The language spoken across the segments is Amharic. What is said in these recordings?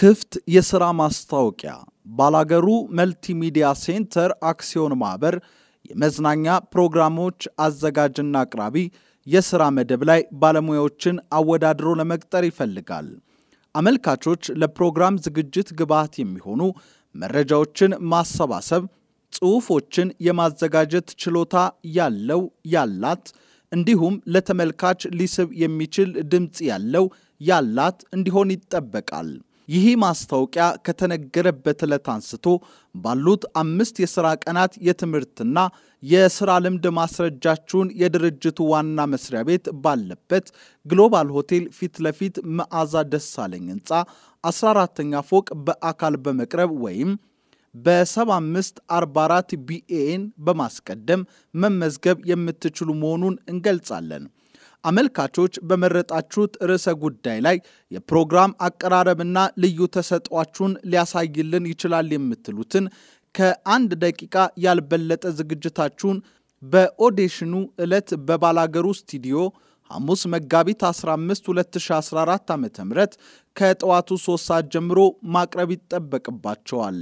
ክፍት የሥራ ማስታወቂያ ባላገሩ መልቲሚዲያ ሴንተር አክሲዮን ማኅበር የመዝናኛ ፕሮግራሞች አዘጋጅና አቅራቢ የሥራ መደብ ላይ ባለሙያዎችን አወዳድሮ ለመቅጠር ይፈልጋል። አመልካቾች ለፕሮግራም ዝግጅት ግብዓት የሚሆኑ መረጃዎችን ማሰባሰብ፣ ጽሑፎችን የማዘጋጀት ችሎታ ያለው ያላት እንዲሁም ለተመልካች ሊስብ የሚችል ድምፅ ያለው ያላት እንዲሆን ይጠበቃል። ይህ ማስታወቂያ ከተነገረበት ዕለት አንስቶ ባሉት አምስት የሥራ ቀናት የትምህርትና የሥራ ልምድ ማስረጃችሁን የድርጅቱ ዋና መስሪያ ቤት ባለበት ግሎባል ሆቴል ፊት ለፊት መዓዛ ደሳለኝ ሕንፃ 14ተኛ ፎቅ በአካል በመቅረብ ወይም በ7544 ቢኤን በማስቀደም መመዝገብ የምትችሉ መሆኑን እንገልጻለን። አመልካቾች በመረጣችሁት ርዕሰ ጉዳይ ላይ የፕሮግራም አቀራረብና ልዩ ተሰጧችሁን ሊያሳይልን ይችላል የምትሉትን ከአንድ ደቂቃ ያልበለጠ ዝግጅታችሁን በኦዴሽኑ ዕለት በባላገሩ ስቱዲዮ ሐሙስ መጋቢት 15 2014 ዓ ም ከጠዋቱ 3 ሰዓት ጀምሮ ማቅረብ ይጠበቅባቸዋል።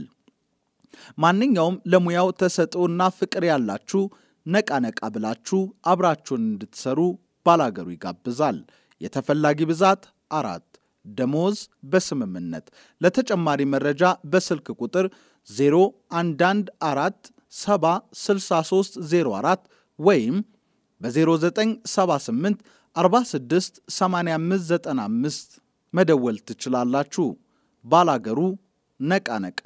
ማንኛውም ለሙያው ተሰጥኦና ፍቅር ያላችሁ ነቃ ነቃ ብላችሁ አብራችሁን እንድትሰሩ ባላገሩ ይጋብዛል። የተፈላጊ ብዛት አራት ደሞዝ በስምምነት ለተጨማሪ መረጃ በስልክ ቁጥር 0114 76304 ወይም በ0978 46 8595 መደወል ትችላላችሁ። ባላገሩ ነቃ ነቃ